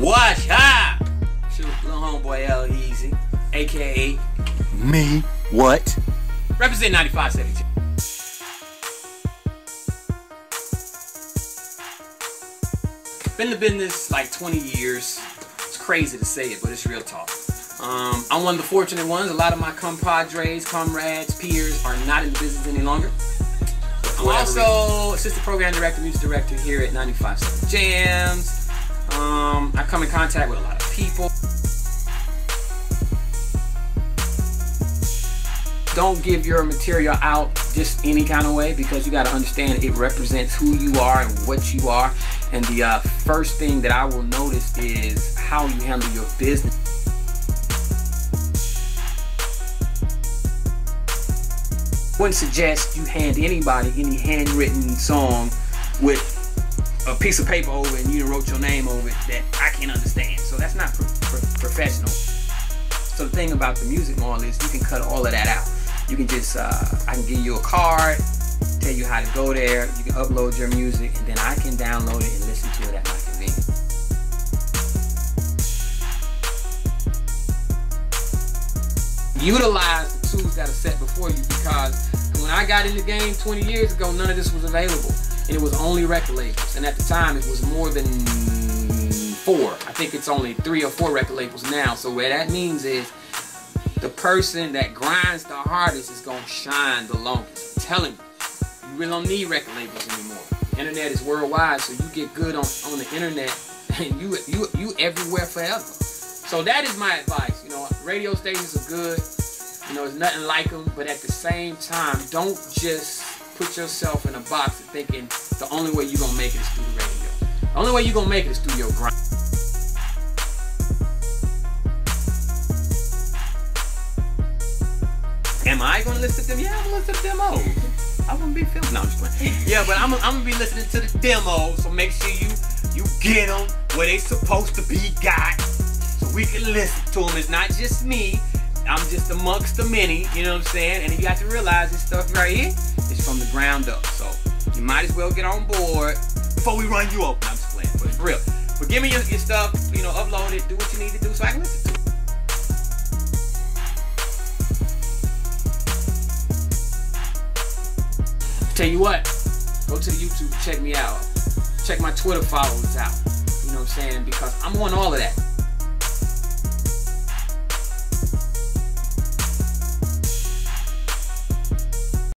Wash up! Shoot, little homeboy L Easy, aka Me? What? represent 9572. Been in the business like 20 years. It's crazy to say it, but it's real talk. Um, I'm one of the fortunate ones. A lot of my compadres, comrades, peers are not in the business any longer. I'm also assistant program director, music director here at 95.7 Jamz. Um, I come in contact with a lot of people. Don't give your material out just any kind of way because you got to understand it represents who you are and what you are. And the uh, first thing that I will notice is how you handle your business. wouldn't suggest you hand anybody any handwritten song with a piece of paper over and you wrote your name over it that I can't understand. So that's not pro- pro- professional. So the thing about the MusiQMall is you can cut all of that out. You can just, uh, I can give you a card, tell you how to go there, you can upload your music, and then I can download it and listen to it at my convenience. Utilize the tools that are set before you because when I got in the game 20 years ago, none of this was available. And it was only record labels. And at the time, it was more than four. I think it's only three or four record labels now. So what that means is the person that grinds the hardest is going to shine the longest. I'm telling you, you really don't need record labels anymore. Internet is worldwide, so you get good on, on the internet and you, you, you everywhere forever. So that is my advice. You know, radio stations are good. You know, there's nothing like them, but at the same time, don't just put yourself in a box thinking the only way you're gonna make it is through the radio. The only way you're gonna make it is through your grind. Am I gonna listen to them? Yeah, I'm gonna listen to the demo. I'm gonna be filming. No, I'm just playing. Yeah, but I'm, I'm gonna be listening to the demo, so make sure you you get them where they supposed to be got, so we can listen to them. It's not just me. I'm just amongst the many, you know what I'm saying? And you got to realize this stuff right here from the ground up. So you might as well get on board before we run you over. I'm just playing, but it's real. But give me your, your stuff, you know, upload it, do what you need to do so I can listen to it. Tell you what, go to the YouTube, check me out. Check my Twitter followers out. You know what I'm saying? Because I'm on all of that.